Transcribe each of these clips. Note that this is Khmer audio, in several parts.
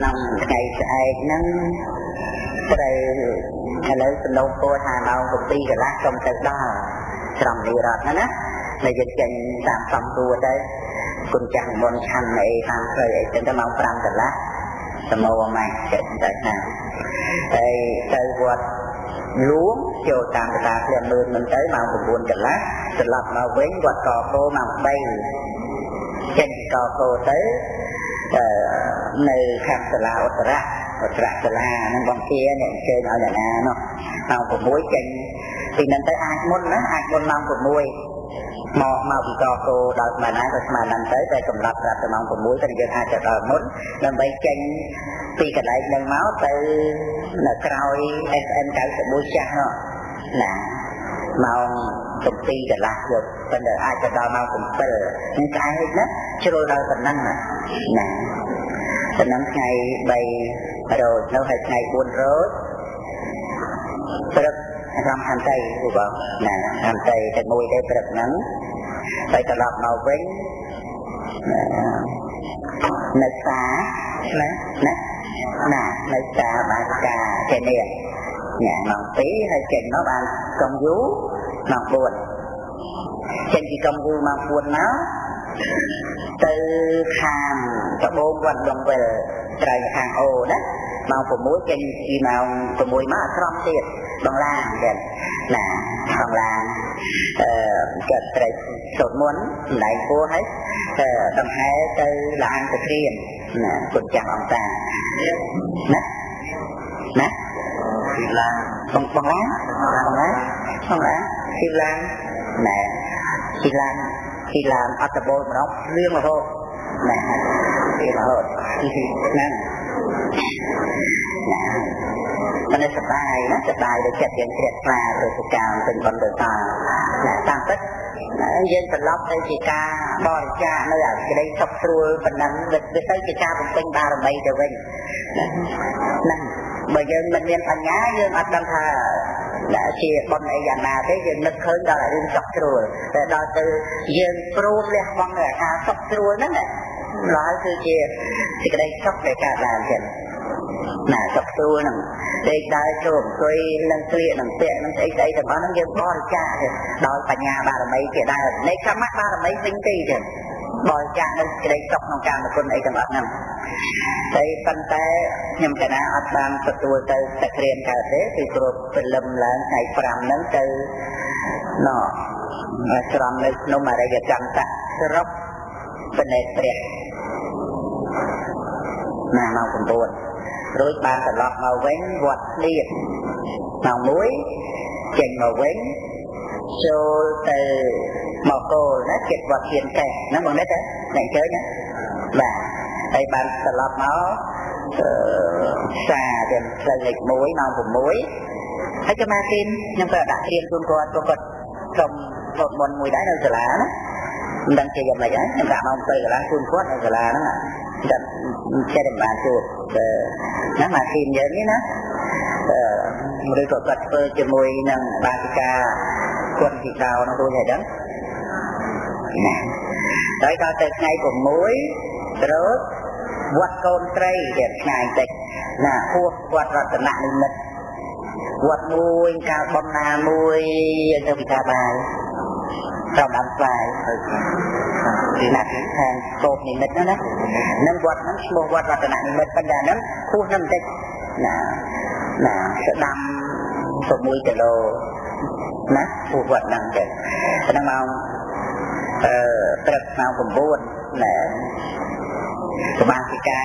ក្នុងថ្ងៃស្អែកហ្នឹងត្រូវឥឡូវសំណូមពរថាម៉ោង7កន្លះសូមទៅដល់ស្រំនីរតហ្នឹងណាតែយើងចេញតាមសំទួទៅគុណចាស់មុនឆាន់អីតាមផ្លូវអីទៅម៉ោង5កន្លះសមោមកចេញទៅណាហើយទៅវត្តលួងចូលតាមកតាក្លៀមលឿនមិនទៅម៉ោង9កន្លះត្រឡប់មកវិញវត្តកកោម៉ោង3ចេញកកោទៅ នៅខាងសាលាឧត្តរៈឧត្តរៈសាលាហ្នឹងបងជាអ្នកអញ្ជើញឲ្យអ្នកណានោះម៉ោង6ចេញពីហ្នឹងទៅអាចមុនណាអាចមុនម៉ោង6មកមកពីកកោដល់ស្មានណាក៏ស្មានហ្នឹងទៅតែកំណត់ប្រាប់ទៅម៉ោង6តែយើងអាចទៅដល់មុនដើម្បីចេញពីកន្លែងហ្នឹងមកទៅនៅក្រោយ SN 91ចាស់នោះណាម៉ោង 7កន្លះយប់ប៉ុន្តែអាចទៅដល់ម៉ោង7នេះស្អែកណាជ្រុលដល់ប៉ុណ្ណឹងណាប៉ុណ្ណឹងថ្ងៃ3រោចនៅហើយថ្ងៃ4រោចព្រឹករំហន្តីឧបណាហន្តីតែមួយទេព្រឹកហ្នឹងហើយត្រឡប់មកវិញនៅសាណាណាណានៅសាបាសកាចេនេះញ៉ាំម៉ោង2ហើយចេញមកបានកុំយូរ ម៉ោង4ចេញពីកុំយូរម៉ោង4មកទៅខាងត្បូងវត្តដងវិលត្រៃខាងអូណាម៉ោង6ចេញពីម៉ោង6មកអត្រង់ទៀតដងឡានទៀតណាដងឡានអឺកាត់ត្រៃសូត្រមុនម្លែងពោះហើយដង្ហែទៅឡានទៅគ្រៀនណាគុណចាស់អង្គតាណាណា ពីឡានបងបងឡានបងឡានបងឡានពីឡានណែពីឡានពីឡានអត់ដបូលម្ដងលឿងរហូតណែពីរហូតហ្នឹងណាមិនសប្បាយណាសប្បាយដូចចិត្តយើងជ្រះថ្លាទៅសកម្មពេញបណ្ឌិតតាតាមពិតយើងត្រឡប់ទៅជាការបរិច្ចាគនៅអាក្តីសុខស្រួលប៉ុណ្ណឹងវាទៅជាការបំពេញបារមីទៅវិញហ្នឹង បើយើងមិនមានបញ្ញាយើងអត់ដឹងថាជាបុណ្យអីយ៉ាងណាទេយើងនឹកឃើញដល់រឿងសុខស្រួលតែដល់ទៅយើងព្រមលះបង់នៅអាការសុខស្រួលហ្នឹងឡើយគឺជាសេចក្តីសុខដែលកើតឡើងចឹងណាសុខស្រួលហ្នឹងដេកដើរចូលអង្គុយនឹងស្លៀកនឹងពាក់នឹងស្អីស្អីទាំងអស់ហ្នឹងយើងបរិច្ចាគដោយបញ្ញាបារមីជាដើមនៃកម្មបារមីវិញទីចឹងបរិច្ចាគនៅក្តីសុខក្នុងកាមគុណអីទាំងអស់ហ្នឹង ហើយប៉ុន្តែខ្ញុំកណាអត់បានទទួលទៅតែក្រៀនកើតទេគឺព្រោះព្រលឹមឡើងថ្ងៃ5ហ្នឹងទៅណោស្រំនៅក្នុងអរិយកម្មតស្រុកបណេព្រះណាម៉ោង9រួចបានត្រឡប់មកវិញវត្តស្លៀកម៉ោង1ចេញមកវិញចូលទៅមកគោលណាចិត្តវត្តធានកេះហ្នឹងបងនេះទៅអ្នកជើញណាបាទ ហើយបានត្រឡប់មកសាទៅផ្លូវលេខ1ម៉ោង6ហើយក៏មកទីនខ្ញុំក៏ដាក់ទៀនជូនគាត់គាត់សុំគាត់មុនមួយដែរនៅសាលាណាមិនដឹងជាយ៉ាងម៉េចហើយខ្ញុំដាក់ម៉ោង7កន្លះជូនគាត់នៅសាលាហ្នឹងដាក់ចិត្តបានជួបហ្នឹងមកទីនយើងនេះណាអឺឬក៏គាត់ធ្វើជាមួយនឹងបាសិកាគុណពីកោនោះរួចហើយដឹងណាហើយដល់ទៅថ្ងៃ6ត្រោត វត្តកូនត្រីទៀតឆ្ងាយតិចណាហួសវត្តរតននិមិត្តវត្តមួយកាលបំណាមួយយើងទៅពិសាបាយតាមដើមស្វាយពីណាខាងកោបនិមិត្តណានឹងវត្តហ្នឹងឈ្មោះវត្តរតននិមិត្តប៉ុន្តែហ្នឹងហួសហ្នឹងបន្តិចណាណាស្ដាំ6គីឡូណាហួសវត្តហ្នឹងទៅហ្នឹងមកអឺព្រឹកម៉ោង9ណែ សមាជិកា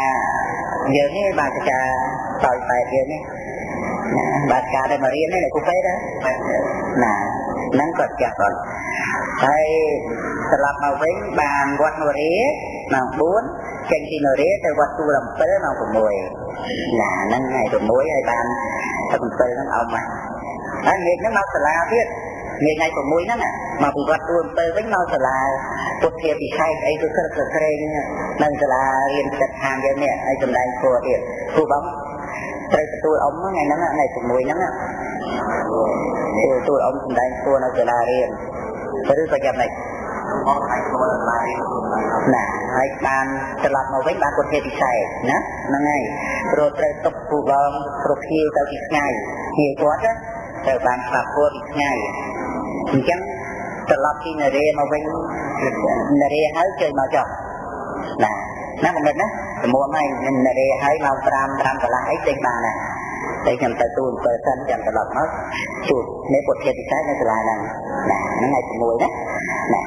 យើងនេះបាសិកាតយបែបយើងនេះណាបាសិកាដែលមករៀននេះនៅគូពេដែរណាហ្នឹងគាត់ចាស់គាត់ហើយត្រឡប់មកវិញបានវត្តនរាម៉ោង4ចេញពីនរាទៅវត្តទូល7ម៉ោង6ណាហ្នឹងថ្ងៃ6ហើយបាន7ហ្នឹងអោបមកហើយងាកហ្នឹងមកសាលាទៀតថ្ងៃថ្ងៃ6ហ្នឹងមកពីវត្តទួ7វិញមកសាលាពុទ្ធាពិសេសអីទៅក្រឹកក្រែងនៅ សាលារៀនចិត្តខាងយើងនេះហើយចម្លែងគួរទៀតគ្រូបងត្រូវទទួលអ៊ំថ្ងៃហ្នឹងថ្ងៃ6ហ្នឹងទទួលអ៊ំចម្លែងគួរនៅសាលារៀនឬក៏យ៉ាងម៉េចមកថ្ងៃគួរសាលារៀនណាហើយបានត្រឡប់មកវិញបានពុទ្ធិពិសេសណាហ្នឹងហើយព្រោះត្រូវទុកពូបងព្រោះភ្ញៀវទៅពីថ្ងៃភ្ញៀវគាត់ទៅបានស្លាប់ពួរពីថ្ងៃអញ្ចឹងត្រឡប់ពីនរេមកវិញនរេហើយជើញមកចុះ ណាណាមិនណាសមមហើយនរេហើយមក5 5កន្លះអីចេញបានណាតែខ្ញុំទៅទូ7សិនចាំត្រឡប់មកជួបនេះពុទ្ធិពិសេសនៅសាលាហ្នឹងណាហ្នឹងហើយជាមួយណាណា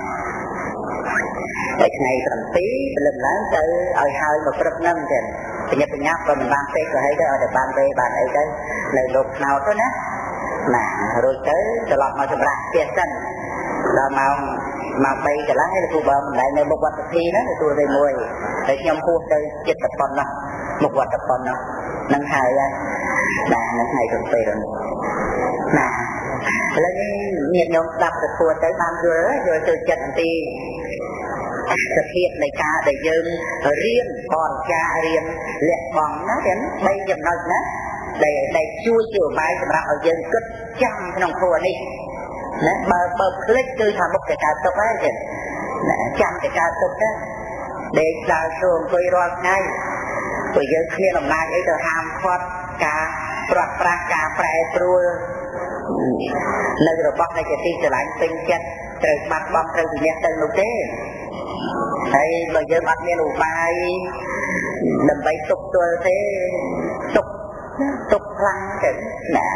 តែថ្ងៃ7ព្រលឹមឡើងទៅឲ្យហើយមកព្រឹកហ្នឹងចឹងបញ្ញាបញ្ញាក៏មិនបានពេកក៏ហើយទៅឲ្យតែបានវេបានអីទៅនៅលោកខ្នោតទៅណាណារួចទៅត្រឡប់មកសម្រាប់ផ្ទះសិនដល់ម៉ោង ម៉ោង3កន្លះហើយលោកគ្រូបើមិនដែលនៅមុខវត្តធីណាទទួលទី1ហើយខ្ញុំហួសទៅចិត្តតែប៉ុណ្ណោះមុខវត្តប៉ុណ្ណោះនឹងហើយបាទនៅថ្ងៃកំពេលណាឥឡូវនេះញាតិញោមស្ដាប់ទៅពួតទៅបានយល់យល់ទៅចិត្តអំពីសភាពនៃការដែលយើងរៀនបរិច្ចារៀនលះបង់ណាទាំងបីចំណុចណាដែលដែលជួយជាឧបាយសម្រាប់ឲ្យយើងគិតចាំក្នុងគួរនេះ ណាបើបើភ្លេចគឺថាមុខតែកើតទុកហើយចឹងណាចាំតែកើតទុកទៅដេកដើរចូលអង្គុយរាល់ថ្ងៃព្រោះយើងគ្មានអំណាចអីទៅហាមឃាត់ការប្រាត់ប្រាស់ការប្រែប្រួលនៅរបស់នៃជាទីស្រឡាញ់ពេញចិត្តត្រូវបាត់បង់ត្រូវវិនិច្ឆ័យទៅនោះទេហើយបើយើងអត់មានឧបាយដើម្បីទុកទល់ទេទុក ទុកខ្លាំងទៅណា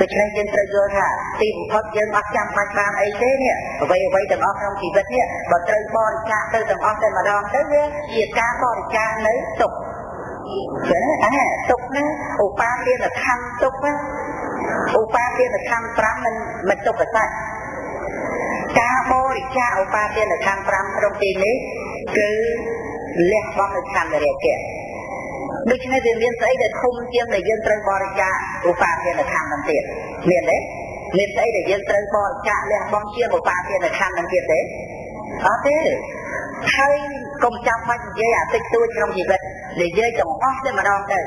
ដូច្នេះយើងត្រូវយល់ថាទីបំផុតយើងអត់ចាំបាច់បានអីទេនេះអ្វីអ្វីទាំងអស់ក្នុងជីវិតនេះបើត្រូវបរិច្ចាគទៅទាំងអស់តែម្ដងទៅវាជាការបរិច្ចាគនៅទុកចឹងអាទុកហ្នឹងឧបាទានខੰទុកហ្នឹងឧបាទានខ ੰ5 មិនមិនទុកកស័យការបរិច្ចាគឧបាទានខ ੰ5 ក្នុងទីនេះគឺលះបង់នៅខណ្ឌរយៈ ដូច្នេះវាមានស្អីដែលធំជាងដែលយើងត្រូវបរិច្ចាគឧបាទានខੰនឹងទៀតមានទេមានស្អីដែលយើងត្រូវបរិច្ចាគលះបង់ជាងឧបាទានខੰនឹងទៀតទេអត់ទេហើយកុំចាំបាច់និយាយអាតិចតួចក្នុងជីវិតនិយាយទាំងអស់តែម្ដងទៅ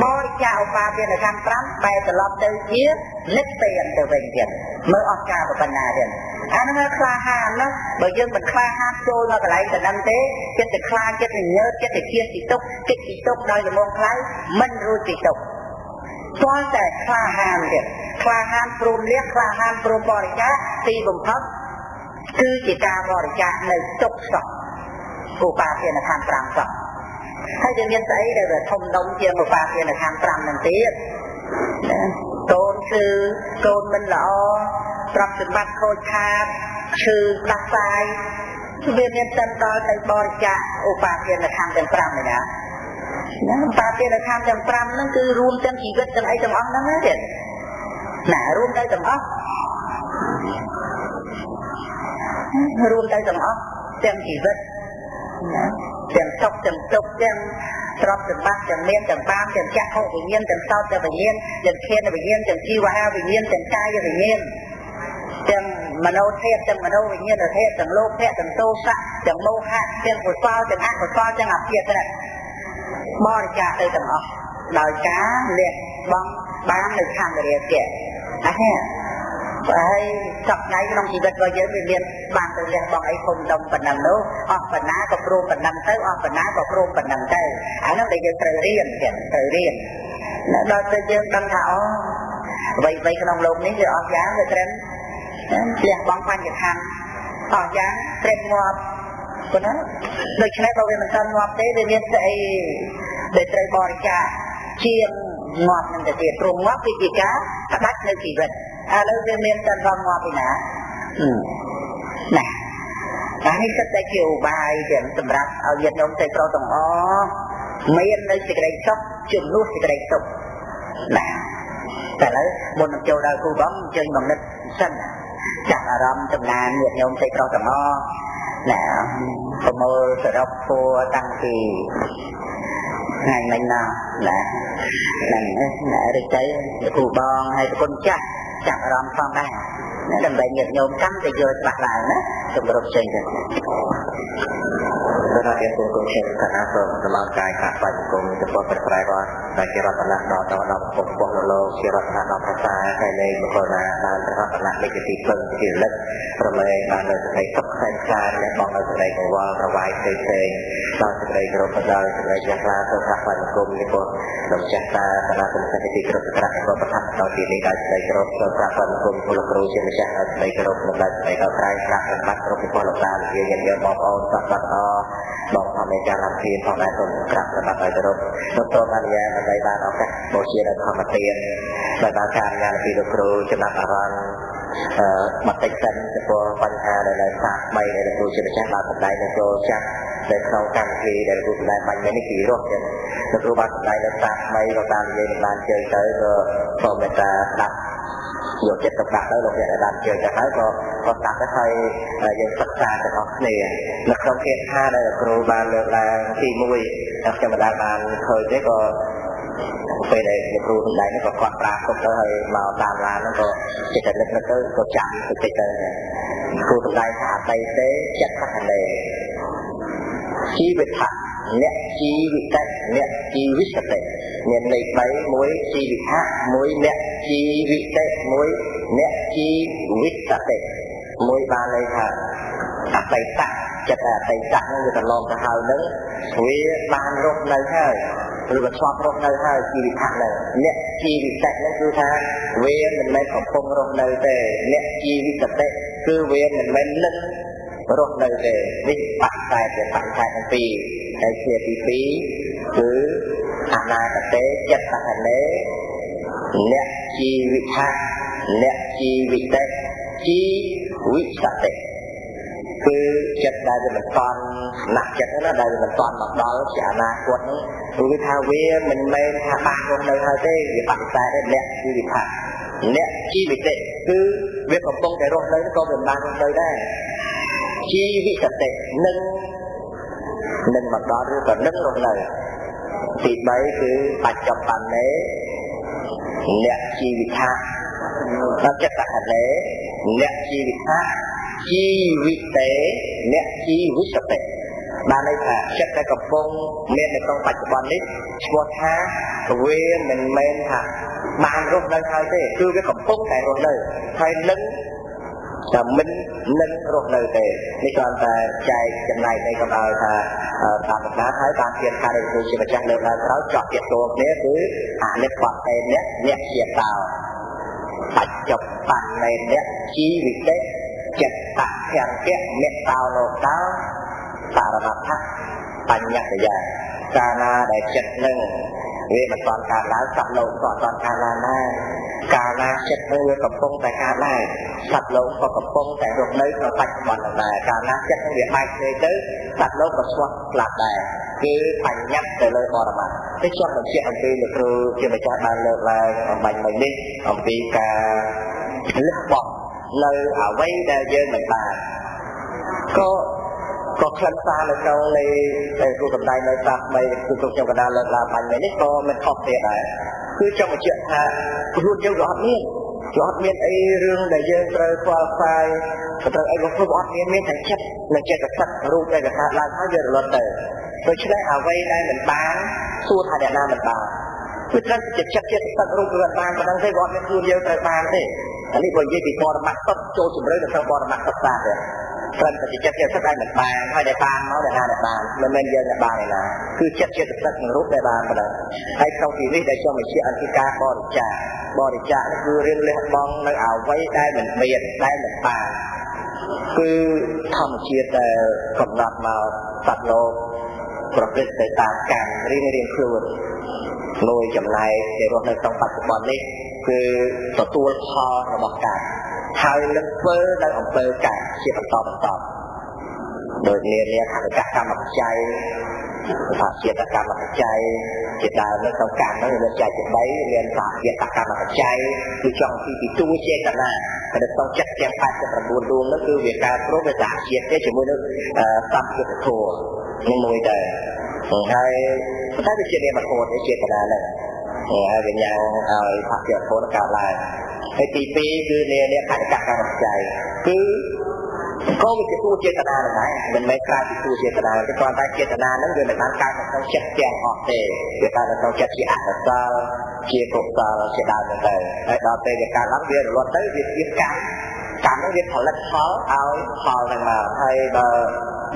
បរិច្ចាគឧបាទានកម្ម5បែរត្រឡប់ទៅជានិព្វានទៅវិញទៀតមើលអស់ការប៉ុណ្ណាទៀតអាហ្នឹងក្លាហានណាបើយើងមិនក្លាហានចូលមកកន្លែងទៅនឹងទេចិត្តតែខ្លាចចិត្តតែញើតចិត្តតែជាទីទុកចិត្តទីទុកដោយលំងខ្លៅមិនរួចទីទុកស្គាល់តែក្លាហានទៀតក្លាហានព្រមលះក្លាហានព្រមបរិច្ចាគទីបំផុតគឺជាការបរិច្ចាគនៅទុកសក់ឧបាទានកម្ម5សក់ ហើយវាមានស្អីដែលវាធំដុំជាងឧបាទានកម្ម5នឹងទៀតកូនគឺកូនមិនល្អទ្រព្យសម្បត្តិខូចខាតឈឺដាស់សាយវាមានតិនដល់ទៅបរិច្ចាគឧបាទានកម្មទាំង5នេះណាណាឧបាទានកម្មទាំង5ហ្នឹងគឺរួមទាំងជីវិតទាំងអីទាំងអស់ហ្នឹងទេណារួមទៅទាំងអស់រួមទៅទាំងអស់ទាំងជីវិតណា ទាំងសុខទាំងទុក្ខទាំងទ្រព្យសម្បត្តិទាំងមានទាំងបានទាំងចក្ខុវិញ្ញាណទាំងសោតវិញ្ញាណទាំងធានវិញ្ញាណទាំងជីវហាវិញ្ញាណទាំងកាយវិញ្ញាណទាំងមโนធាតុទាំងមโนវិញ្ញាណធាតុទាំងលោភៈទាំងទោសៈទាំងមោហៈទាំងកុសលទាំងអកុសលទាំងអភិក្រិតបរិច្ចាគទៅទាំងអស់ដោយការលះបង់បាននៅខណ្ឌរាគៈអានេះ ហើយសពថ្ងៃក្នុងជីវិតរបស់យើងវាមានបានទៅលះបង់អីធំដុំប៉ុណ្ណឹងនោះអស់បណ្ណាក៏ព្រមប៉ុណ្ណឹងទៅអស់បណ្ណាក៏ព្រមប៉ុណ្ណឹងទៅអានោះដែលយើងត្រូវរៀនទៀតត្រូវរៀនដល់ទៅយើងដឹងថាអូអ្វីអ្វីក្នុងលោកនេះវាអស់យ៉ាងវាត្រឹមលះបង់បញ្ញខណ្ឌអស់យ៉ាងត្រឹមងាប់ប៉ុណ្ណាដូច្នេះបើវាមិនទាន់ងាប់ទេវាមានស្អីដែលត្រូវបរិច្ចាគជាងងាប់នឹងទៅទៀតព្រមងាប់គឺជាការផ្ដាច់នៅជីវិត ឥឡូវវាមានតែរំងាប់ពីណាណាតែនេះគិតតែជាឧបាយទាំងសម្រាប់ឲ្យញាតិញោមទៅប្រុសទាំងអស់មាននៅសេចក្តីសុខជំនួសសេចក្តីទុក្ខណាតែឥឡូវមុននឹងចូលដល់គូបងអញ្ជើញបំណិតសិនចាក់អារម្មណ៍ចំណានញាតិញោមទៅប្រុសទាំងអស់ណាប្រមូលសរុបធัวតាំងពីថ្ងៃមិញណាណាហ្នឹងណាឬទៅគ្រូបងហើយប្រគុណចាស់ ចាប់អារម្មណ៍ផងដែរដើម្បីញាតិញោមកាន់តែយល់ច្បាស់ឡើងណាជំរុញចេញទៅសម្រាប់យើងគូគូជាកណាសូមសម្រាប់កាយកាបាច់គុំទៅពុទ្ធប្រែគាត់ដែលជារតនៈដល់ដល់ដល់ពុទ្ធពុទ្ធលោកជារតនៈដល់ប្រសាហើយលេងបុគ្គលណាបានរតនៈលេខទីពឹងជាលិទ្ធប្រមែបាននៅសេចក្តីសុខ សែនខានអ្នកបងនៅសេចក្តីកង្វល់ប្រវាយផ្សេងផ្សេងដល់សេចក្តីគោរពដល់សេចក្តីចាស់ឡាទៅថាបញ្ញគុំនេះក៏លោកចាស់តាគណៈកម្មការទីគ្រប់ក្រាស់ក៏ប្រថាប់ដល់ទីនេះដោយសេចក្តីគោរពទៅថាបញ្ញគុំពលគ្រូជាម្ចាស់ដោយសេចក្តីគោរពនិងដោយសេចក្តីកោតក្រែងប្រាក់សម្បត្តិគ្រប់ពីពលតាលោកយាយយើងបងប្អូនសពបាត់អបងធម្មចារអំភានផងដែរសូមក្រាបសម្បត្តិឲ្យគោរពសូមតអនុញ្ញាតដើម្បីបានឱកាសបូជាដល់ធម្មទានដោយបានការអនុញ្ញាតពីលោកគ្រូចំណាប់អារម្មណ៍អឺ បន្តិចសិនចំពោះបញ្ហាដែលនៅសាថ្មីដែលលោកគ្រូជាម្ចាស់បានសម្ដែងនៅចូលចាស់នៅក្នុងកម្មវិធីដែលលោកគ្រូសម្ដែងបាញ់នេះគឺរស់ចឹងលោកគ្រូបានសម្ដែងនៅសាថ្មីក៏តាមនិយាយនឹងបានជើងទៅក៏សូមមេត្តាស្ដាប់យកចិត្តទុកដាក់ទៅលោកអ្នកដែលបានជើងទៅហើយក៏ក៏ស្ដាប់ទៅហើយយើងសិក្សាទាំងអស់គ្នានៅក្នុងគាថាដែលលោកគ្រូបានលើកឡើងទី1ខ្ញុំមិនដែលបានឃើញទេក៏ ពេលដែលលោកគ្រូសម្ដែងនេះក៏គាត់ប្រាទុកទៅហើយមកតាមឡានហ្នឹងក៏ចិត្តតែនឹកនឹកទៅក៏ចាំតិចតិចទៅគ្រូសម្ដែងថាអតីទេចិត្តខណ្ឌេជីវិតៈអ្នកជីវិតៈអ្នកជីវិតៈមានលេខ3មួយជីវិតៈមួយអ្នកជីវិតៈមួយអ្នកជីវិតៈមួយបានន័យថាអតីតចិត្តអតីតហ្នឹងវាកន្លងទៅហើយហ្នឹងវាបានរស់នៅហើយ ឬក៏ស្បរស់នៅហើយជីវិតហ្នឹងអ្នកជីវិតហ្នឹងគឺថាវាមិនមែនកំពុងរស់នៅទេអ្នកជីវិតតិគឺវាមិនមែនលឹករស់នៅទេនេះបច្ច័យជាបច្ច័យទាំងពីរហើយជាទី2គឺអនាគតេចិត្តកនេអ្នកជីវិតអ្នកជីវិតជីវិតតិ គឺចិត្តដែលវាមិនតាន់ណាក់ចិត្តណាដែលវាមិនតាន់មកដល់ជាអនាគតហ្នឹងគឺថាវាមិនមែនថាបានរស់នៅហើយទេវាបដិសេធទេលក្ខគឺវិថាអ្នកជីវិតគឺវាកំពុងតែរស់នៅក៏វាមិនបានរស់នៅដែរជីវិតនឹងនឹងមកដល់ឬក៏នឹងរស់នៅទី3គឺបច្ចុប្បន្នេអ្នកជីវិថាដល់ចិត្តកលេអ្នកជីវិថា ជីវិតេអ្នកជីវិតេបានន័យថាចិត្តដែលកំពុងមាននៅក្នុងបច្ចុប្បន្ននេះឈ្មោះថាវាមិនមែនថាបានរស់នៅហើយទេគឺវាកំពុងតែរស់នៅហើយនឹងតែមិននឹងរស់នៅទេនេះគ្រាន់តែចែកចំណែកនៃកំដៅថាតាមប្រការហើយតាមធានថាដែលគឺជាម្ចាស់លើកឡើងក្រោយជាប់ទាក់ទងគ្នាគឺអនិច្ចបតេអ្នកអ្នកជាតោបច្ចុប្បន្ននៃអ្នកជីវិត ចិត្តតភៈមេតោលោកោបរមត្ថបញ្ញត្តិយាកាលណាដែលចិត្តនឹងវាមិនតាន់កើតឡើងសត្វលោកក៏អត់តាន់កើតឡើងដែរកាលណាចិត្តនឹងវាកំពុងតែកើតឡើងសត្វលោកក៏កំពុងតែរស់នៅក្នុងបច្ចុប្បន្នដែរកាលណាចិត្តនឹងវាបែកគ្នាទៅសត្វលោកក៏ស្វះស្លាប់ដែរគឺបញ្ញត្តិទៅលើបរមត្ថតែចង់បញ្ជាក់អំពីលោកគ្រូជាម្ចាស់បានលើកឡើងអំបញ្ញមិញនេះអំពីការលះបង់ នៅអ្វីដែលយើងមិនបានក៏ក៏ខ្លឹមសារនៅក្នុងនៃដែលគូសម្ដែងនៅសាស្ត្របីគឺគ្រប់ខ្ញុំកណ្ដាលលើកឡើងបាញ់នេះក៏មិនខុសទៀតដែរគឺចង់បញ្ជាក់ថាខ្លួនយើងក៏អត់មានក៏អត់មានអីរឿងដែលយើងត្រូវខ្វល់ខ្វាយក៏ត្រូវអីក៏គ្រប់អត់មានមានតែចិត្តនិងចិត្តសឹករូបដែលកថាឡើងហើយវារលត់ទៅដូច្នេះអ្វីដែលមិនបានសួរថាអ្នកណាមិនបានគឺត្រូវចិត្តចិត្តចិត្តសឹករូបវាបានប៉ុណ្ណឹងទេក៏អត់មានខ្លួនយើងត្រូវបានទេ អានេះបើនិយាយពីបរមត្ថសុទ្ធចូលជំរឿននៅក្នុងបរមត្ថសិក្សាទេត្រឹមតែចិត្តជាទឹកឯងមិនបានហើយដែលបានមកដែលណាដែលបានមិនមែនយើងដែលបានឯណាគឺចិត្តជាទឹកនឹងរូបដែលបានប៉ុណ្ណឹងហើយក្នុងទីនេះដែលខ្ញុំបញ្ជាក់អធិការបរិច្ចាគបរិច្ចាគនេះគឺរៀនលះបង់នៅអ្វីដែលមិនមានដែលមិនបានគឺធម្មជាតិដែលកំណត់មកសត្វលោកប្រព្រឹត្តទៅតាមកម្មរៀងរៀងខ្លួន មួយចំណែកដែលរស់នៅក្នុងបច្ចុប្បន្ននេះគឺទទួលផលរបស់កម្មហើយនឹងធ្វើនៅអំពើកាជាបន្តបន្តដោយនានាខណ្ឌកកម្មបច្ច័យថាជាតិកម្មបច្ច័យជាដើមនៅក្នុងកម្មនោះមានចែកជា3មានថាជាតិកម្មបច្ច័យគឺចង់ពីពីទួចេតនាតែក្នុងចិត្តទាំង89ដួងនោះគឺវាកើតព្រោះវាសហជាតិទេជាមួយនឹងសម្ពុទ្ធធម៌នឹងមួយដែរហើយ តែវាជានិមគោតចេតនាហ្នឹងហើយវាញ៉ាំងឲ្យផាក់ជាធម៌កើតឡើងហើយទី2គឺនានាខណ្ឌកកម្មបច្ច័យគឺក៏វាជាទូចេតនាដែរមិនមែនក្រៅពីទូចេតនាទេគ្រាន់តែចេតនាហ្នឹងវាមិនបានកើតនៅក្នុងចិត្តទាំងអស់ទេវាកើតនៅក្នុងចិត្តជាអកុសលជាកុសលជាដើមទៅហើយដល់ពេលវាកើតឡើងវារលត់ទៅវាជាកម្មកម្មវាផលិតផលឲ្យផលនឹងមកហើយបើ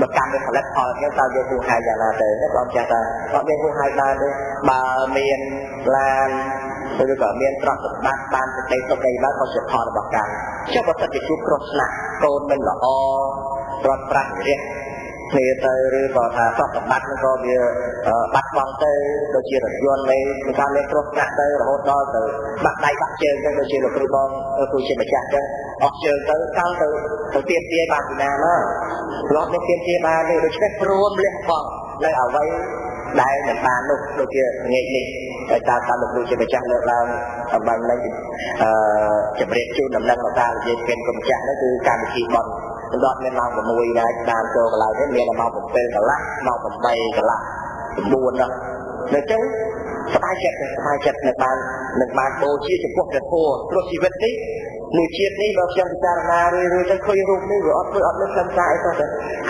បើកម្មវាផលិតផលទៀតតើយើងគួរហៅយ៉ាងណាទៅបងចាស់ថាអត់មានគួរហៅដែរទេបើមានឡានឬក៏មានទ្រព្យសម្បត្តិបានសេចក្តីសុខអីបានក៏ជាផលរបស់កម្មចុះបើសិនជាជួបគ្រោះថ្នាក់កូនមិនល្អរត់ប្រាស់រះគ្នាទៅឬក៏ថាទ្រព្យសម្បត្តិនឹងក៏វាបាត់បង់ទៅដូចជារថយន្តនៃគឺថាមានគ្រោះថ្នាក់ទៅរហូតដល់ទៅបាក់ដៃបាក់ជើងទៅដូចជាលោកគ្រូបងគ្រូជាម្ចាស់ចឹងអស់ជើងទៅកាលទៅ ទៅទៀមទាបានពីណាមកធ្លាប់មានទៀមទាបានទេដូច្នេះព្រមលះបង់នៅអ្វីដែលមិនបាននោះដូចជាងាយនេះតែតាមតាមលោកគ្រូជាម្ចាស់លើកឡើងអំបញ្ញនេះអឺជម្រាបជូនដំណឹងដល់តានិយាយពេលគុំម្ចាស់នោះគឺកម្មវិធីបន់សម្រាប់មានម៉ោង6ដែរតាមចូលកន្លែងនេះមានម៉ោង7កន្លះម៉ោង8កន្លះ9ណាដូច្នេះសบายចិត្តសบายចិត្តនៅបាននឹងបានបូជាចំពោះព្រះធម៌ព្រោះជីវិតនេះ មួយជាតិនេះបើខ្ញុំពិចារណារឿយរឿយទៅឃើញរូបនេះវាអត់ធ្វើអត់មានខ្លឹមសារអីទៅ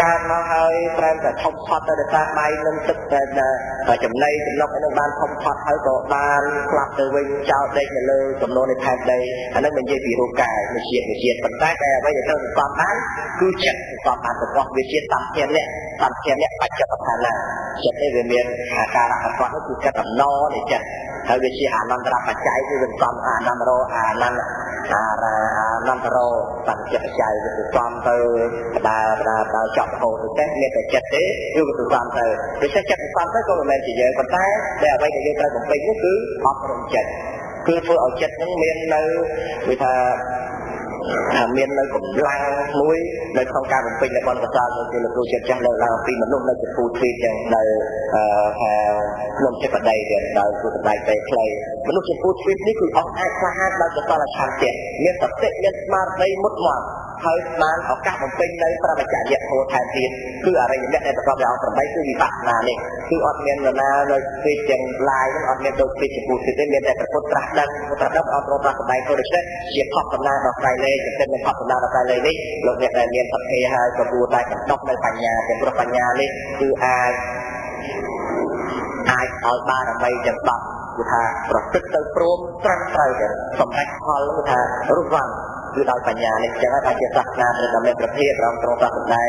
កើតមកហើយប្រែតែធំផត់ទៅដោយសារដៃនឹងទឹកតែចំណៃចំណុកនឹងបានធំផត់ហើយក៏បានផ្លាប់ទៅវិញចោលដេកនៅលើចំនួននៃផែនដីអានឹងនិយាយពីរូបកាយមួយជាតិមួយជាតិប៉ុន្តែតែអ្វីដែលត្រូវសន្សំបានគឺចិត្តសន្សំបានរបស់វាជាតិតាមធាននេះតាមធាននេះបច្ចុប្បន្នណាចិត្តនេះវាមានអាការៈប្រកបនោះគឺចិត្តអំណរនៃចិត្តហើយវាជាអានន្តរបច្ច័យគឺវាសំអានន្តរអានន្តអារាអានន្តរបញ្ចបច្ច័យវាសំទៅដើរដើរដើរចប់រហូតទៅទេមានតែចិត្តទេគឺវាសំទៅដូច្នេះចិត្តសំទៅក៏មិនមែនជាយើងប៉ុន្តែតែអ្វីដែលយើងត្រូវបំពេញនោះគឺអប់រំចិត្តគឺធ្វើឲ្យចិត្តនឹងមាននៅវាថា មាននៅកម្លាំងមួយនៅក្នុងការបំពេញនៅបនកសាលដូចជាលោកគ្រូចិត្តចាស់លើកឡើងអំពីមនុស្សនៅជាពូទ្វីបចឹងនៅថាក្នុងចិត្តបដីទៀតដោយគូសម្ដែងពេលខ្លីមនុស្សជាពូទ្វីបនេះគឺអស់អាចខ្លះហានដោយកសលឆន្ទៈមានសតិមានស្មារតីមុតមាត់ ហើយបានឱកាសបំពេញនៅប្រមច្ចរិយធម៌ថែមទៀតគឺអរិយមគ្គដែលប្រកបដោយអង្គ8គឺវិបស្សនានេះគឺអត់មាននរណានៅពេកទាំងឡាយនឹងអត់មានដូចពេកជាពូទៀតទេមានតែប្រពុតត្រាស់ដឹងត្រាស់ដឹងអត់រកប្រាស់សម្ដែងទៅដូច្នេះជាផកដំណើរដល់ក្រៃលេចំពោះមានផកដំណើរដល់ក្រៃលេនេះលោកអ្នកដែលមានសទ្ធាហើយក៏គួរតែបណ្ដុះនៅបញ្ញាទាំងព្រោះបញ្ញានេះគឺអាចអាចឲ្យបារមីទាំង10គឺថាប្រព្រឹត្តទៅព្រមត្រឹមត្រូវទៅសម្រេចផលគឺថារុះវ៉ាន់ គឺដោយបញ្ញានេះចឹងហើយជាសាសនាត្រូវតែមានប្រភេទរំត្រង់សាសនា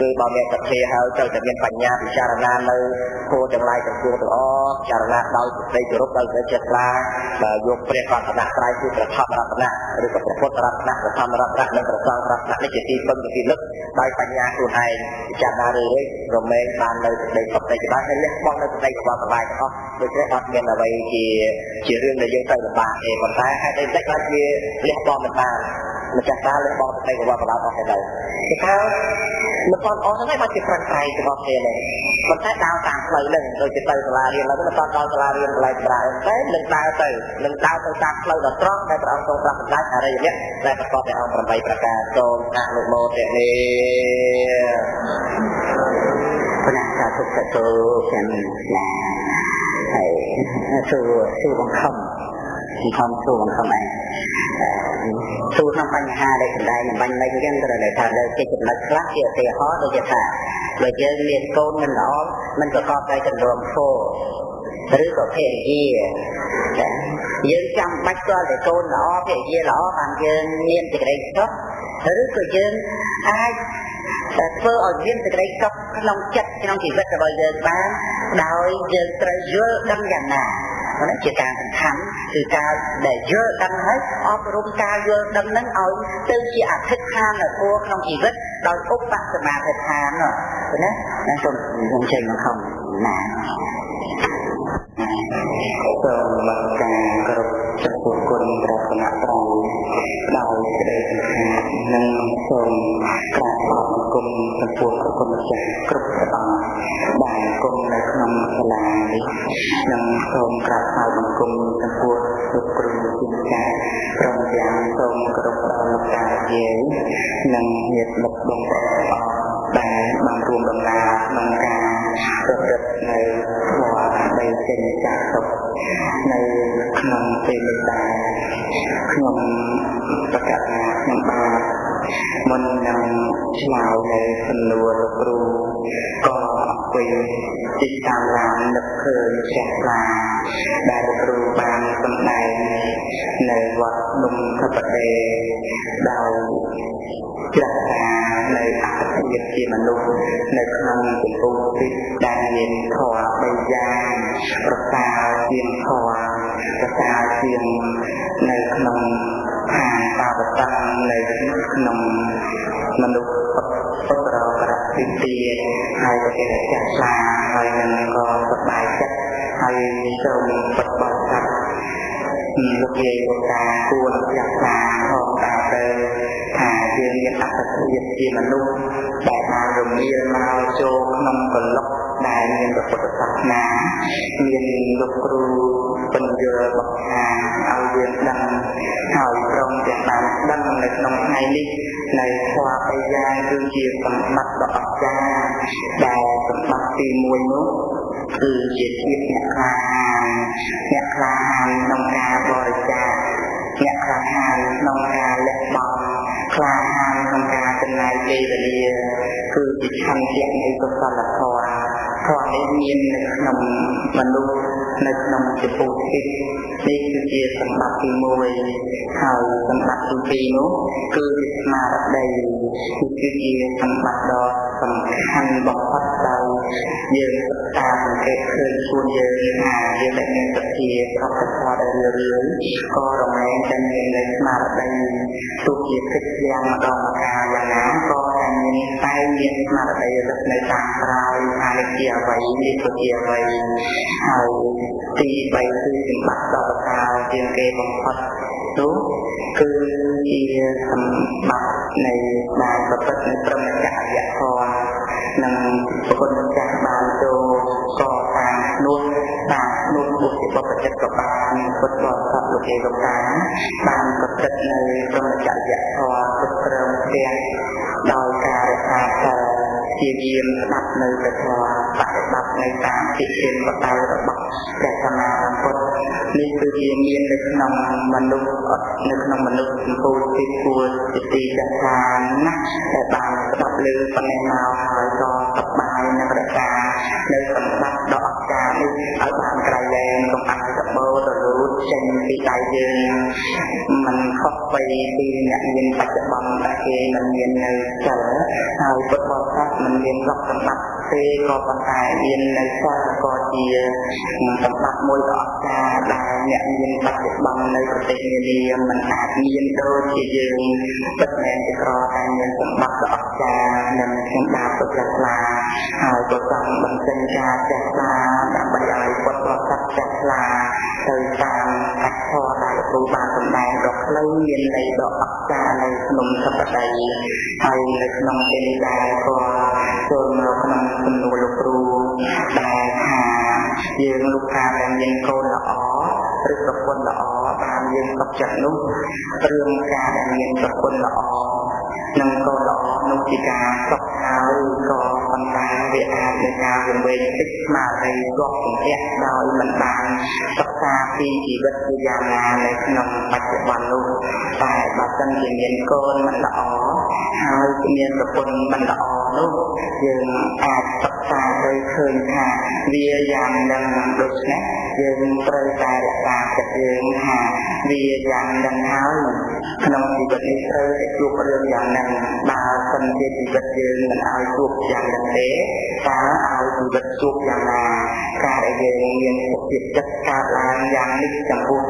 គឺបើមានសទ្ធាហើយត្រូវតែមានបញ្ញាពិចារណានៅគោលទាំងឡាយទាំងពួងទាំងអស់ពិចារណាដោយសេចក្តីគោរពដោយសេចក្តីចិត្តឡាបើយកព្រះរតនត្រ័យគឺប្រធមរតនៈឬក៏ព្រះពុទ្ធរតនៈប្រធមរតនៈនិងព្រះសង្ឃរតនៈនេះជាទីពឹងជាទីលឹក ដោយបញ្ញាខ្លួនឯងពិចារណារឿយៗរមែងបាននៅសេចក្តីសុខសេចក្តីច្បាស់ហើយលះបង់នៅសេចក្តីកង្វល់កង្វាយទាំងអស់ដូច្នេះអត់មានអ្វីជាជារឿងដែលយើងត្រូវលំបាកទេប៉ុន្តែហេតុអីតែខ្លះជាលះបង់មិនបានម្ចាស់តាលើបងទៅកវ៉ាបដោតអស់ទៅដែរគេថា មិនតន់អស់ហ្នឹងបានជាប្រឹងប្រែងរបស់គ្នាដែរប៉ុន្តែដើរតាមផ្លូវហ្នឹងដូចជាទៅសាលារៀនហ្នឹងមិនតន់ដល់សាលារៀនកន្លែងប្រាតែនឹងដើរទៅនឹងដើរទៅតាមផ្លូវដ៏ត្រង់ដែលព្រះអង្គទ្រង់ប្រាប់សម្ដេចអរិយមគ្គដែលប្រកបដោយអង្គ8ប្រការសូមអនុមោទនាពុណៈសាធុសតុខ្ញុំណាហើយសួរសួរបង្ខំ បង្ខំសួរបង្ខំឯងសួរក្នុងបញ្ហាដែលសម្ដែងបាញ់មិនអញ្ចឹងត្រូវតែថាលើគេចំណុចខ្លះជាឧទាហរណ៍ដូចជាថាបើយើងមានកូនមិនល្អមិនប្រកបដោយចន្លោះធម៌ឬក៏ភរិយាយើងចាំបាច់គាត់តែកូនល្អភរិយាល្អបានយើងមានសេចក្តីសុខឬក៏យើងអាចធ្វើឲ្យមានសេចក្តីសុខក្នុងចិត្តក្នុងជីវិតរបស់យើងបានដោយយើងត្រូវយល់ដឹងយ៉ាងណា ហ្នឹងជាការសំខាន់គឺការដែលយល់ដឹងហើយអប់រំការយល់ដឹងហ្នឹងឲ្យទៅជាអធិដ្ឋានធម៌ក្នុងជីវិតដោយឧបសមាធិដ្ឋានណាណាសូមខ្ញុំចេញមកខំណាសូមនមស្ការគោរពចំពោះគុណព្រះគណៈត្រង់ដោយក្តីសង្ឃានិងសូមក្រាបអរ គុណចំពោះព្រះគុណម្ចាស់គ្រប់ព្រះអង្គដែលគង់នៅក្នុងសាលានេះនិងសូមក្រាបថ្វាយបង្គំចំពោះលោកគ្រូជាម្ចាស់ព្រមទាំងសូមគោរពដល់លោកតាយាយនិងញាតិមិត្តបងប្អូនទាំងអស់ដែលបានរួមដំណើរក្នុងការប្រព្រឹត្តនៅធម៌ដើម្បីចេញចាក់ទុកនៅក្នុងពេលនេះដែរខ្ញុំប្រកាសថាខ្ញុំបាន មុននឹងឆ្លើយនៅសំណួរលោកគ្រូក៏អង្គុយទីតាមឡាននឹកឃើញចេះឡាដែលលោកគ្រូបានសម្ដែងនៅវត្តក្នុងធបតេដោយចាស់តានៅអត្តភាពជាមនុស្សនៅក្នុងពិភពទីដែលមានធម៌បីយ៉ាងប្រសើរជាងធម៌ ប្រសើរជាងនៅក្នុងខាងបាវតៈនៅក្នុងមនុស្សពុទ្ធររៈទីទីហើយក៏ជាចាស់ឆ្លាហើយនឹងក៏សប្បាយចិត្តហើយសូមពុទ្ធបរិស័ទលោកយាយលោកតាគួរចាស់ឆ្លាផងតាមទៅថាយើងមានអត្តភាពជាមនុស្សដែលបានរមៀលមកចូលក្នុងកលុកដែលមានពុទ្ធសាសនាមានលោកគ្រូ បញ្យល់បកខាឲ្យយើងដឹងហើយព្រមទាំងបានដឹងនៅក្នុងថ្ងៃនេះនៅធម៌អីយ៉ាងគឺជាសម្បត្តិដ៏អស្ចារ្យដែលសម្បត្តិទី1នោះគឺជាភាពអ្នកក្លាហានអ្នកក្លាហានក្នុងការបរិច្ចាគអ្នកក្លាហានក្នុងការលះបង់ក្លាហានក្នុងការចំណាយពេលវេលាគឺជាឆន្ទៈនៃកុសលធម៌ធម៌នេះមាននៅក្នុងមនុស្ស នៅក្នុងជាពុទ្ធិនេះគឺជាសម្បត្តិទី1ហើយសម្បត្តិទី2នោះគឺវាស្មារតីគឺជាសម្បត្តិដ៏សំខាន់បំផុតដោយយើងសិក្សាសង្កេតឃើញខ្លួនយើងថាយើងដែលមានសទ្ធាប្រកបផលដែលរឿយក៏រមែងតែមាននៅស្មារតីទោះជាគិតយ៉ាងម្ដងម្កាលយ៉ាងណាក៏តែ មានតែមានស្មារតីរត់នៅតាមក្រោយថានេះជាអ្វីនេះជាអ្វីហើយទី3គឺសម្បត្តិដ៏ប្រសើរជាងគេបំផុតនោះគឺជាសម្បត្តិនៃបានប្រព្រឹត្តនៅព្រមចរិយធម៌និងពុទ្ធចាស់បានចូលក សាងនោះតាមនោះបុព្វបុព្វចិត្តក៏បានពុទ្ធបរិស័ទលោកឯកតាបានប្រព្រឹត្តនៅព្រមចរិយធម៌គ្រប់គ្រងផ្ទះដោយការរក្សាតែជាយាមស្ដាប់នៅព្រះធម៌បប្រតិបត្តិនៅតាមពិធីបដៅរបស់ព្រះសម្មាសម្ពុទ្ធនេះគឺជាមាននៅក្នុងមនុស្សនៅក្នុងមនុស្សចំពោះទីគួរជាទីចាស់ខានណាដែលបានស្ដាប់លើប៉ុណ្ណេះមកហើយក៏សប្បាយនឹងរក្សានៅសម្បត្តិដ៏អ ស្ចារ្យនេះឲ្យបានក្រៃលែងកុំឲ្យកបោទៅលូតចេញពីដៃយើងมันខុសពីពីអ្នកមានបច្ចុប្បន្នតែគេមិនមាននៅសិលហើយពុទ្ធបរិស័ទមិនមានរកសម្បត្តិទេក៏ប៉ុន្តែមាននៅសិលក៏ ជាសម្បត្តិមួយដ៏អស្ចារ្យដែលអ្នកមានបច្ចុប្បន្ននៅប្រទេសនានាមិនអាចមានដូចជាយើងពិតមែនជាក្រតែមានសម្បត្តិដ៏អស្ចារ្យនិងខ្ញុំបានប្រកាសឡាហើយក៏ចង់បញ្ចេញការចាស់ឡាដើម្បីឲ្យពុទ្ធបរិស័ទចាស់ឡាទៅតាមអក្សរដែលគ្រូបានសម្ដែងដ៏ខ្លីមានន័យដ៏អស្ចារ្យនៅក្នុងសព្ទដីហើយនៅក្នុងពេលនេះដែរក៏ចូលមកក្នុងសំណួរលោកគ្រូដែលថា យើងលោកថាដែលមានកូនល្អឬប្រពន្ធល្អបានយើងសុខចិត្តនោះរឿងការដែលមានប្រពន្ធល្អនិងកូនល្អនោះជាការសុខហើយក៏ប៉ុន្តែវាអាចនៃការរំលែកទឹកស្មារតីរាប់ជំពាក់ដោយមិនបានសិក្សាពីជីវិតជាយ៉ាងណានៅក្នុងបច្ចុប្បន្ននោះតែបើសិនជាមានកូនមិនល្អហើយមានប្រពន្ធមិនល្អនោះយើងអាច សិក្សាទៅឃើញថាវាយ៉ាងនឹងដូច្នេះយើងត្រូវតែរក្សាចិត្តយើងថាវាយ៉ាងនឹងហើយក្នុងជីវិតនេះត្រូវតែជួបរឿងយ៉ាងនឹងបើសិនជាជីវិតយើងមិនឲ្យជួបយ៉ាងនឹងទេតើឲ្យជីវិតជួបយ៉ាងណាការដែលយើងមានសុខភាពចិត្តកើតឡើងយ៉ាងនេះចំពោះ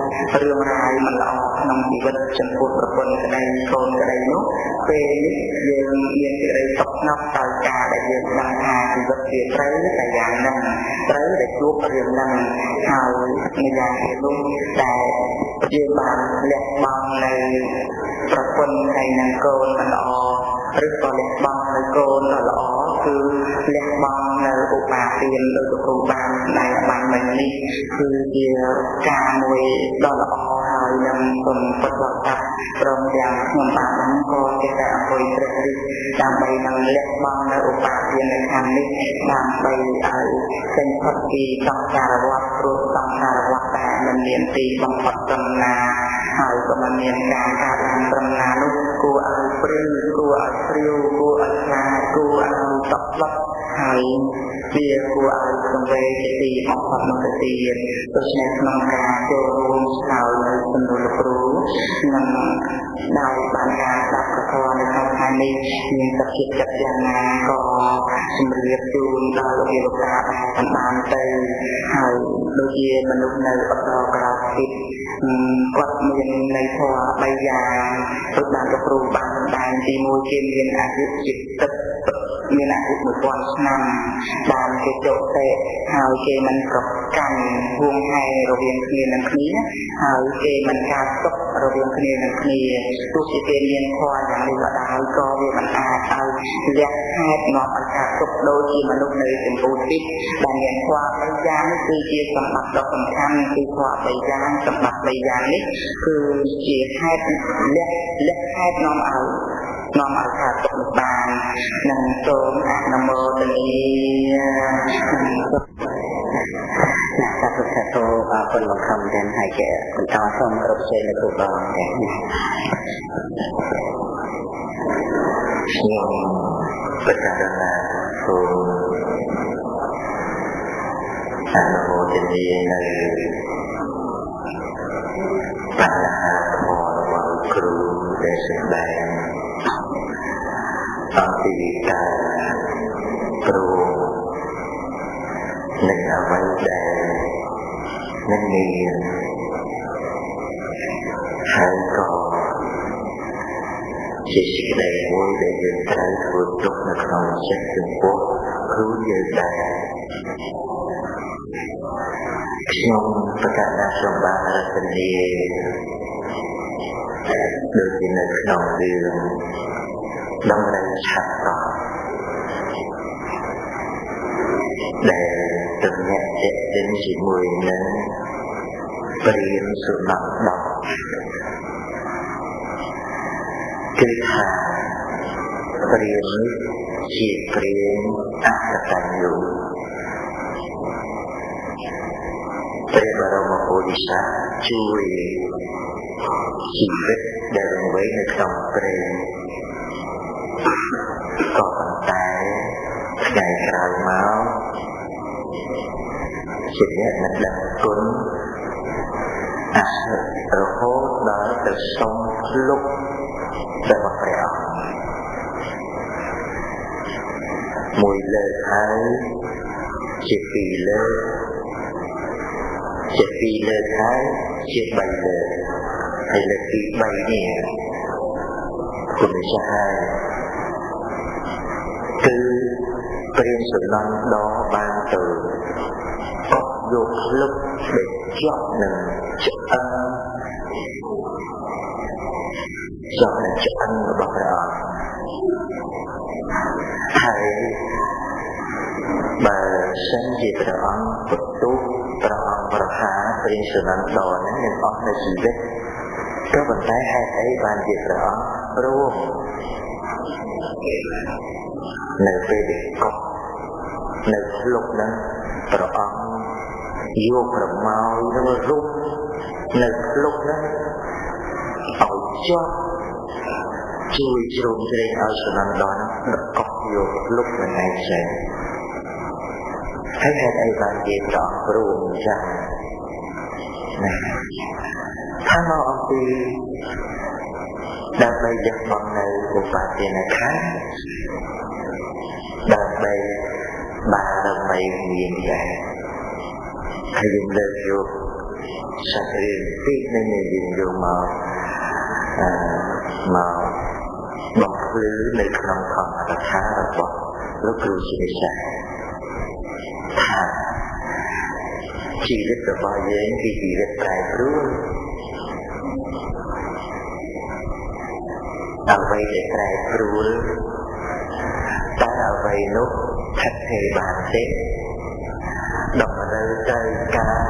រឿងរ៉ាវមិនល្អ ក្នុងជីវិតចំពោះប្រពន្ធក្តីកូនក្តីនោះពេលនេះយើងមានសេចក្តីសុខស្ងប់ដោយការដែលយើងដឹងថាជីវិតវាត្រូវតែយ៉ាងហ្នឹងត្រូវតែជួបរឿងហ្នឹងហើយម្យ៉ាងទៀតនោះតែយើងបានលះបង់នៅប្រពន្ធហើយនឹងកូនមិនល្អឬក៏លះបង់នៅកូនដ៏ល្អគឺលះបង់នៅឧបាទានដោយគ្រូបានដែលបានមិញនេះគឺជាការមួយដ៏ល្អ ហើយនឹងគុំពុទ្ធវត្តព្រមទាំងខ្ញុំបានហ្នឹងក៏ចេះតែអង្គុយព្រះរិទ្ធដើម្បីនឹងលះបង់នៅឧបាទាននៅខាងនេះដើម្បីឲ្យចេញផុតពីសង្សារវដ្តព្រោះសង្សារវដ្តដែលមិនមានទីបំផុតត្រឹមណាហើយក៏មិនមានការកើតឡើងត្រឹមណានោះគួរឲ្យព្រឺគួរឲ្យព្រាវគួរឲ្យខ្លាចគួរឲ្យតក់ស្លុត ហើយវាគួរឲ្យសង្វេគទីបំផុតមកទៅទៀតដូច្នេះក្នុងការចូលរួមស្នើនៅសំណួរលោកគ្រូនិងដោយបានការស្ដាប់កថានៅក្នុងថ្ងៃនេះមានទឹកចិត្តចិត្តយ៉ាងណាក៏ជំរាបជូនដល់លោកយាយលោកតាបានបានទៅហើយដូចជាមនុស្សនៅអត្តក្រៅទៀតគាត់មានន័យធម៌3យ៉ាងដូចបានលោកគ្រូបានសម្ដែងទី1ជាមានអាយុជាទឹក មានអាយុ1000ឆ្នាំបានគេចុះទេហើយគេមិនប្រកាន់ហួងហែរវាងគ្នានឹងគ្នាហើយគេមិនការទុករវាងគ្នានឹងគ្នាទោះជាគេមានធម៌យ៉ាងនេះក៏ដោយក៏វាមិនអាចឲ្យលះហេតុនាំឲ្យការទុកដូចជាមនុស្សនៅចម្ពោះទីដែលមានធម៌បីយ៉ាងនេះគឺជាសម្បត្តិដ៏សំខាន់គឺធម៌បីយ៉ាងសម្បត្តិបីយ៉ាងនេះគឺជាហេតុលះលះហេតុនាំឲ្យនាំឲ្យថាទុកនឹងបាន នឹងសូមអនុមោទនីណាសាធុសាធុអរគុណលោកខំទាំងហើយជាបន្តសូមគ្រប់ជ័យនៅគ្រប់បងដែរខ្ញុំពិចារណាសូមអនុមោទនីនៅបញ្ហាធម៌របស់គ្រូដែលសម្ដែង អំពីការព្រោះនឹងអ្វីដែលនឹងមានហើយក៏ជាសេចក្តីមួយដែលយើងត្រូវធ្វើទុកនៅក្នុងចិត្តចំពោះគ្រូយើងដែរខ្ញុំប្រកាសថាខ្ញុំបានរកនីដូចជានៅក្នុងរឿង ដំណើរឆាប់តដែលទំនាក់ទាក់ទិនជាមួយនឹងព្រាមសុណដកគឺថាព្រាមនេះជាព្រាមអកតញ្ញូព្រះបរមពុទ្ធិស័ក្តិជួយជីវិតដែលរង្វេងនៅក្នុងព្រៃ ថ្ងៃក្រោយមកជាអ្នកមិនដឹងគុណអររហូតដល់ទៅសុំលុបរបស់ព្រះអង្គមួយលើកហើយជាពីរលើកជាពីរលើកហើយជាបីលើកហើយលើកទី3នេះគុណចាស់ហើយគឺ ព្រាមសំឡងដបានទៅកប់យកភ្លឹកដែលជាប់នឹងឆ្អឹងជាប់នឹងឆ្អឹងរបស់ព្រះអង្គហើយបើសិនជាព្រះអង្គបន្ទុះព្រះអង្គប្រហាព្រាមសំឡងដហ្នឹងនឹងអស់នៅជីវិតក៏ប៉ុន្តែហេតុអីបានជាព្រះអង្គរួមនៅពេលដែលកប់ នៅភ្លុកហ្នឹងព្រះអង្គយកប្រមោយនឹងរុំនៅភ្លុកហ្នឹងឲ្យជាប់ជួយជ្រោមជ្រែងឲ្យសំណន់ដល់ហ្នឹងកប់យកភ្លុកនឹងឯងផ្សេងហើយហេតុអីបានជាព្រះអង្គព្រមអញ្ចឹងណាថាមកអំពីដើម្បីយកមកនៅឧបទានខណ្ឌដើម្បី បារមីមានដែរហើយយើងលើកយកសាស្ត្រាពីនឹងយើងយកមកអឺមកបំភ្លឺនៅក្នុងធម្មកថារបស់លោកគ្រូជាសាថាជីវិតរបស់យើងគឺជីវិតប្រែប្រួលអ្វីដែលប្រែប្រួលតើអ្វីនោះ ថិតថេរបានទេតម្រូវទៅការតាមចំណុចរបស់